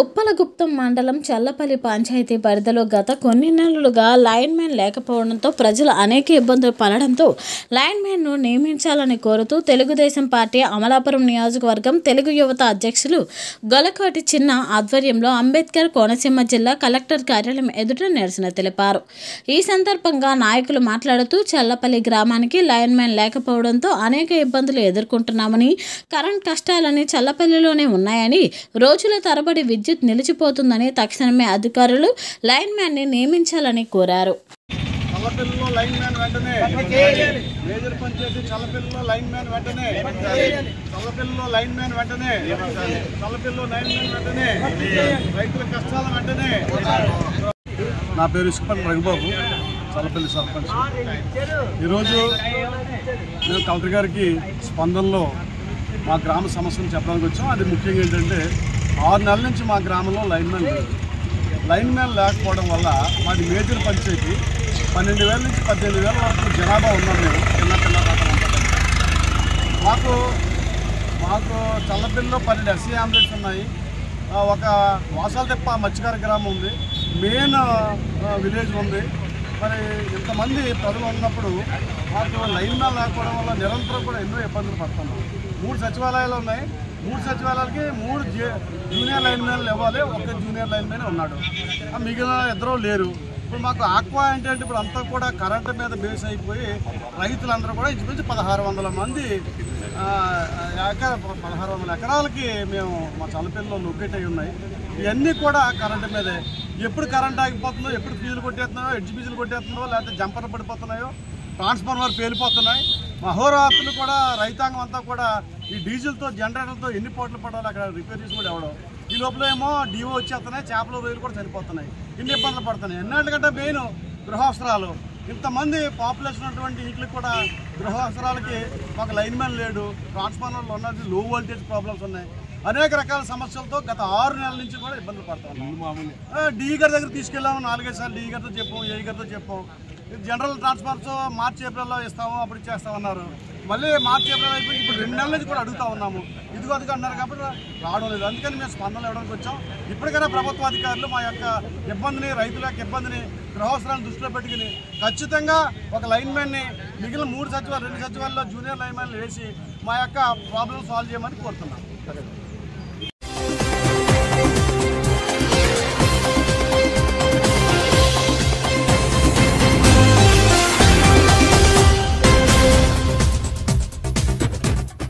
ఉప్పలగుప్తం మండలం చల్లపల్లి పంచాయతీ పరిధిలో గత కొన్ని నెలలుగా లైన్ మ్యాన్ లేకపోవడంతో ప్రజలు అనేక ఇబ్బందులు పడడంతో లైన్ మ్యాన్ను నియమించాలని కోరుతూ తెలుగుదేశం పార్టీ అమలాపురం నియోజకవర్గం తెలుగు యువత అధ్యక్షులు గొలకోటి చిన్న ఆధ్వర్యంలో అంబేద్కర్ కోనసీమ జిల్లా కలెక్టర్ కార్యాలయం ఎదుట నిరసన తెలిపారు. ఈ సందర్భంగా నాయకులు మాట్లాడుతూ చల్లపల్లి గ్రామానికి లైన్ మ్యాన్ లేకపోవడంతో అనేక ఇబ్బందులు ఎదుర్కొంటున్నామని కరెంట్ కష్టాలని చల్లపల్లిలోనే ఉన్నాయని రోజుల తరబడి విద్యుత్ నిలిచిపోతుందని తక్షణమే అధికారులు లైన్ మ్యాన్ని నియమించాలని కోరారు. చల్లపిల్లలో లైన్ మ్యాన్ వెంటనే మేజర్ పంచాయతీ చల్లపిల్లలో లైన్ మ్యాన్ వెంటనే చల్లపిల్లలో లైన్ మ్యాన్ వెంటనే చల్లపిల్లలో లైన్ మ్యాన్ వెంటనే రైతుల కష్టాల వెంటనే నా పేరు ఇసుకపల్లి రఘుబాబు చల్లపల్లి సర్పంచ్. ఈరోజు నేను కలెక్టర్ గారికి స్పందనలో మా గ్రామ సమస్యను చెప్పడానికి వచ్చాం. అది ముఖ్యంగా ఏంటంటే ఆరు నెలల నుంచి మా గ్రామంలో లైన్ మ్యాన్ లేదు. లైన్ మ్యాన్ లేకపోవడం వల్ల మాది మేజర్ పంచాయతీ. పన్నెండు వేల నుంచి పద్దెనిమిది వేల వరకు జనాభా ఉన్నాం మేము. చిన్న చిన్న మాకు మాకు చల్లపిల్లిలో పన్నెండు ఎస్సీ అంబులెన్స్ ఉన్నాయి. ఒక వాసాల తెప్ప మత్స్యకార గ్రామం ఉంది. మెయిన్ విలేజ్ ఉంది. మరి ఇంతమంది ప్రజలు ఉన్నప్పుడు మాకు లైన్ మ్యాన్ లేకపోవడం వల్ల నిరంతరం కూడా ఎన్నో ఇబ్బందులు పడుతున్నాం. మూడు సచివాలయాలు ఉన్నాయి. మూడు సచివాలయాలకి మూడు జే- జూనియర్ లైన్ మ్యాన్లు ఇవ్వాలి ఒక జూనియర్ లైన్ మ్యాన్ ఉన్నాడు మిగిలిన ఇద్దరు లేరు. ఇప్పుడు మాకు ఆక్వా ఏంటంటే ఇప్పుడు అంతా కూడా కరెంటు మీద బేస్ అయిపోయి రైతులందరూ కూడా ఇంచుమించు పదహారు వందల మంది ఎకర పదహారు వందల ఎకరాలకి మేము మా చల్లపిల్లలో లొకేట్ అయి ఉన్నాయి. ఇవన్నీ కూడా కరెంటు మీదే. ఎప్పుడు కరెంట్ ఆగిపోతుందో ఎప్పుడు ఫీజులు కొట్టేస్తున్నాయో ఎడ్జ్ ఫీజులు కొట్టేస్తుందో లేకపోతే జంపర్ పడిపోతున్నాయో ట్రాన్స్ఫార్మర్ పేలిపోతున్నాయి. మహోరాత్రులు కూడా రైతాంగం అంతా కూడా ఈ డీజిల్తో జనరేటర్లతో ఎన్ని పోట్లు పడాలి అక్కడ రిపేర్ చేసి కూడా ఎవడో ఈ లోపల ఏమో డివో వచ్చేస్తున్నాయి చేపల రొయ్యలు కూడా చనిపోతున్నాయి. ఇన్ని ఇబ్బందులు పడుతున్నాయి. ఎన్నటికంటే మెయిన్ గృహావసరాలు. ఇంతమంది పాపులేషన్ ఉన్నటువంటి ఇంట్లకు కూడా గృహావసరాలకి ఒక లైన్ మ్యాన్ లేడు ట్రాన్స్ఫార్మర్లు ఉన్నది లో వోల్టేజ్ ప్రాబ్లమ్స్ ఉన్నాయి. అనేక రకాల సమస్యలతో గత ఆరు నెలల నుంచి కూడా ఇబ్బందులు పడుతున్నాం డి గారి దగ్గర తీసుకెళ్ళాము నాలుగైదు సార్లు డి గారితో చెప్పాము ఏ గారితో చెప్పాము. జనరల్ ట్రాన్స్ఫార్మర్స్ మార్చి ఏప్రిల్లో ఇస్తాము అప్పుడు ఇచ్చేస్తామన్నారు. మళ్ళీ మార్చి ఏప్రిల్ అయిపోయి ఇప్పుడు రెండు నెలల నుంచి కూడా అడుగుతా ఉన్నాము. ఇదిగో అదిగో అన్నారు కాబట్టి రావడం లేదు. అందుకని మేము స్పందనలు ఇవ్వడానికి వచ్చాం. ఇప్పటికైనా ప్రభుత్వ అధికారులు మా యొక్క ఇబ్బందిని రైతుల యొక్క ఇబ్బందిని గృహవసరాలను దృష్టిలో పెట్టుకుని ఖచ్చితంగా ఒక లైన్మెన్ని మిగిలిన మూడు సచివాలు రెండు సచివాల్లో జూనియర్ లైన్మెన్లు వేసి మా యొక్క ప్రాబ్లం సాల్వ్ చేయమని కోరుతున్నాం.